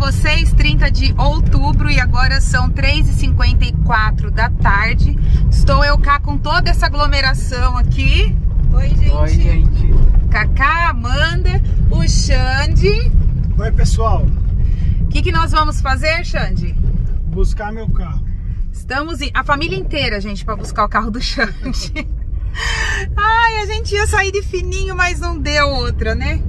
vocês, 30 de outubro e agora são 3h54 da tarde. Estou eu cá com toda essa aglomeração aqui. Oi, gente. Oi, gente. Cacá, Amanda, o Xande. Oi, pessoal. O que, que nós vamos fazer, Xande? Buscar meu carro. Estamos em, a família inteira, gente, para buscar o carro do Xande. Ai, a gente ia sair de fininho, mas não deu outra, né?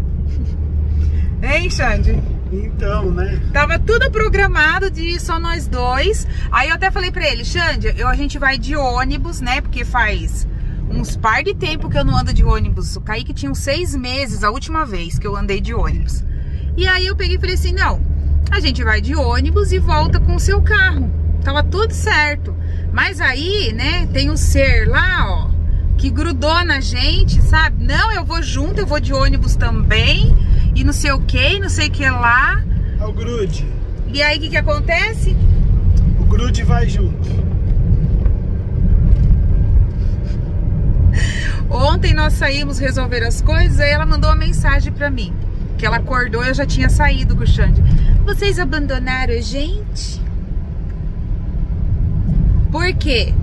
Hein, Xande? Então, né? Tava tudo programado de só nós dois. Aí eu até falei pra ele, Xande, eu, a gente vai de ônibus, né? Porque faz uns par de tempo que eu não ando de ônibus. O Kaique tinha uns seis meses a última vez que eu andei de ônibus. E aí eu peguei e falei assim, não, a gente vai de ônibus e volta com o seu carro. Tava tudo certo. Mas aí, né, tem um ser lá, ó, que grudou na gente, sabe? Não, eu vou junto, eu vou de ônibus também e não sei o que, não sei o que lá. É o grude. E aí o que, que acontece? O grude vai junto. Ontem nós saímos resolver as coisas, aí ela mandou uma mensagem pra mim. Que ela acordou e eu já tinha saído com o Xande. Vocês abandonaram a gente? Por quê?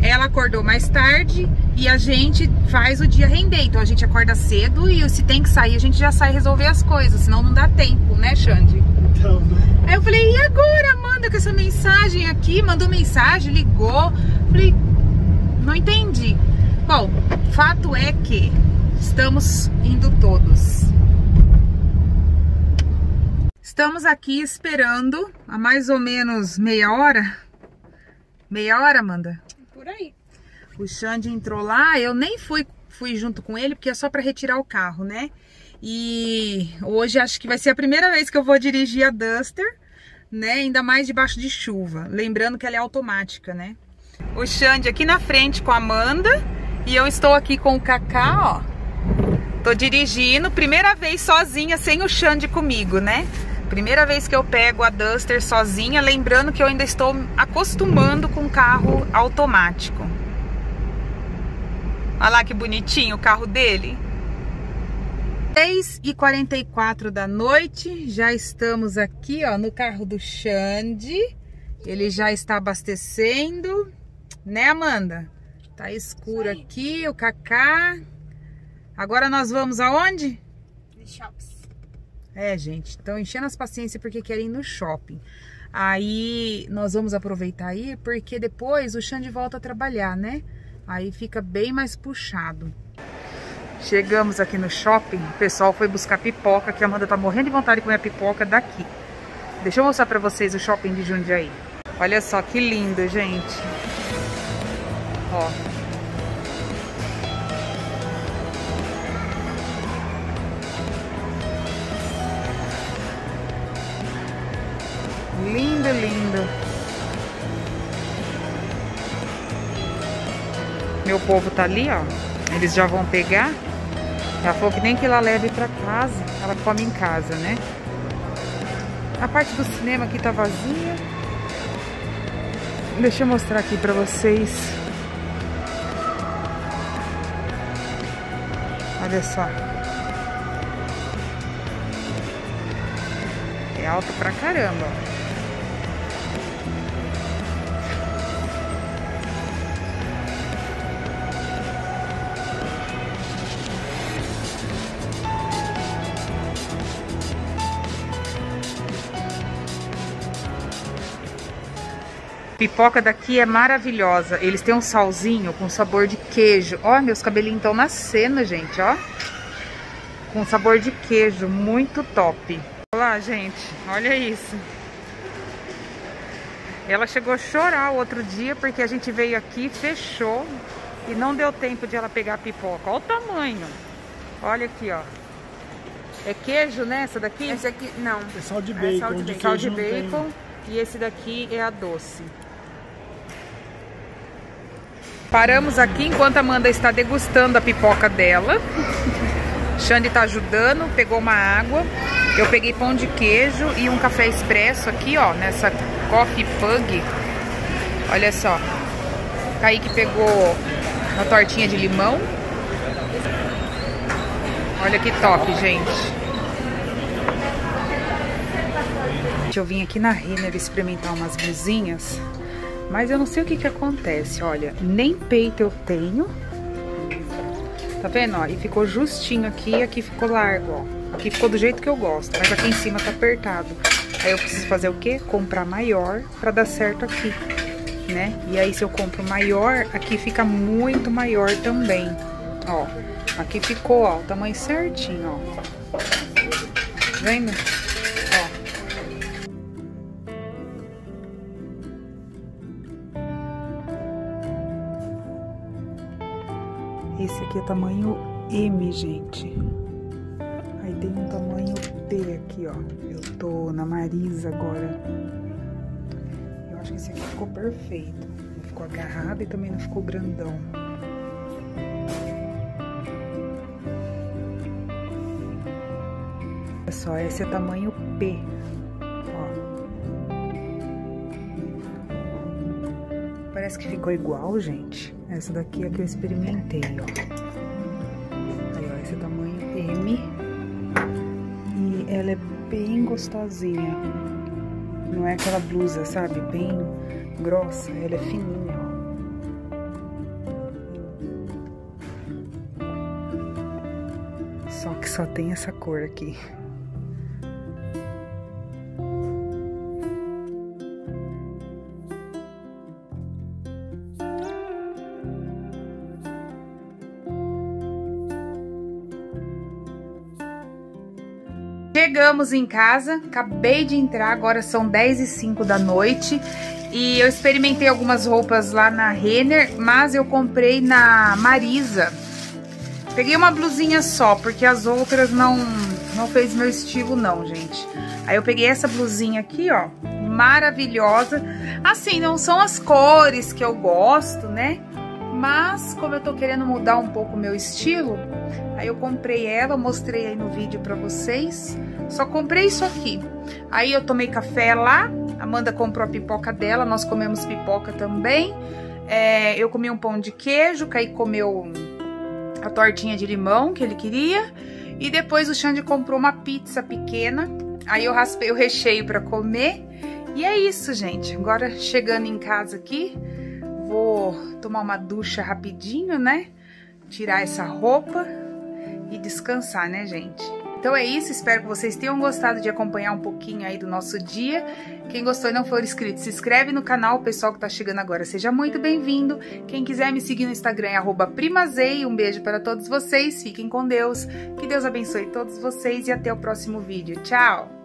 Ela acordou mais tarde e a gente faz o dia render. Então a gente acorda cedo e se tem que sair, a gente já sai resolver as coisas, senão não dá tempo, né, Xande? Então, né? Aí eu falei, e agora, Amanda, com essa mensagem aqui? Mandou mensagem, ligou. Falei, não entendi. Bom, fato é que estamos indo todos. Estamos aqui esperando há mais ou menos meia hora. Meia hora, Amanda? Por aí. O Xande entrou lá, eu nem fui, fui junto com ele, porque é só para retirar o carro, né? E hoje acho que vai ser a primeira vez que eu vou dirigir a Duster, né? Ainda mais debaixo de chuva. Lembrando que ela é automática, né? O Xande aqui na frente com a Amanda e eu estou aqui com o Kaká, ó. Tô dirigindo, primeira vez sozinha, sem o Xande comigo, né? Primeira vez que eu pego a Duster sozinha, lembrando que eu ainda estou acostumando com carro automático. Olha lá que bonitinho o carro dele. 6 e 44 da noite, já estamos aqui ó, no carro do Xande. Ele já está abastecendo, né Amanda? Tá escuro aqui, o Kaká. Agora nós vamos aonde? Shops. É, gente, estão enchendo as paciências porque querem ir no shopping. Aí nós vamos aproveitar aí, porque depois o Xande volta a trabalhar, né? Aí fica bem mais puxado. Chegamos aqui no shopping, o pessoal foi buscar pipoca, que a Amanda tá morrendo de vontade de comer a pipoca daqui. Deixa eu mostrar pra vocês o shopping de Jundiaí. Olha só que lindo, gente. Ó. Lindo, lindo. Meu povo tá ali, ó. Eles já vão pegar. Ela falou que nem que ela leve pra casa. Ela come em casa, né? A parte do cinema aqui tá vazia. Deixa eu mostrar aqui pra vocês. Olha só. É alto pra caramba, ó. Pipoca daqui é maravilhosa. Eles têm um salzinho com sabor de queijo. Ó, meus cabelinhos estão nascendo, gente, ó. Com sabor de queijo, muito top. Olha lá, gente, olha isso. Ela chegou a chorar o outro dia porque a gente veio aqui, fechou e não deu tempo de ela pegar a pipoca. Olha o tamanho. Olha aqui, ó. É queijo, né, essa daqui? Esse aqui, não. É sal de É bacon. sal de de bacon. Sal de não tem. bacon. E esse daqui é a doce. Paramos aqui enquanto a Amanda está degustando a pipoca dela. Xande tá ajudando, pegou uma água. Eu peguei pão de queijo e um café expresso aqui, ó, nessa Coffee Pug. Olha só. Kaique pegou uma tortinha de limão. Olha que top, gente. Eu vim aqui na Renner experimentar umas blusinhas, mas eu não sei o que que acontece, olha, nem peito eu tenho, tá vendo, ó, e ficou justinho aqui aqui ficou largo, ó, aqui ficou do jeito que eu gosto, mas aqui em cima tá apertado. Aí eu preciso fazer o quê? Comprar maior pra dar certo aqui, né? E aí se eu compro maior, aqui fica muito maior também, ó. Aqui ficou, ó, o tamanho certinho, ó. Tá vendo? Esse aqui é tamanho M, gente. Aí tem um tamanho P aqui, ó. Eu tô na Marisa agora. Eu acho que esse aqui ficou perfeito. Não ficou agarrado e também não ficou grandão. Olha só, esse é tamanho P. Parece que ficou igual, gente. Essa daqui é que eu experimentei, ó. Aí, ó, esse é tamanho M. E ela é bem gostosinha. Não é aquela blusa, sabe? Bem grossa. Ela é fininha, ó. Só que só tem essa cor aqui. Chegamos em casa, acabei de entrar, agora são 10 e 5 da noite. E eu experimentei algumas roupas lá na Renner, mas eu comprei na Marisa. Peguei uma blusinha só, porque as outras não, não fez meu estilo não, gente. Aí eu peguei essa blusinha aqui, ó, maravilhosa. Assim, não são as cores que eu gosto, né? Mas, como eu tô querendo mudar um pouco o meu estilo, aí eu comprei ela, mostrei aí no vídeo pra vocês. Só comprei isso aqui. Aí eu tomei café lá, Amanda comprou a pipoca dela, nós comemos pipoca também. É, eu comi um pão de queijo, Caí comeu a tortinha de limão que ele queria. E depois o Xande comprou uma pizza pequena. Aí eu raspei o recheio pra comer. E é isso, gente. Agora chegando em casa aqui, vou tomar uma ducha rapidinho, né? Tirar essa roupa e descansar, né, gente? Então é isso, espero que vocês tenham gostado de acompanhar um pouquinho aí do nosso dia. Quem gostou e não for inscrito, se inscreve no canal, o pessoal que tá chegando agora, seja muito bem-vindo. Quem quiser me seguir no Instagram é primazei, um beijo para todos vocês, fiquem com Deus, que Deus abençoe todos vocês e até o próximo vídeo. Tchau!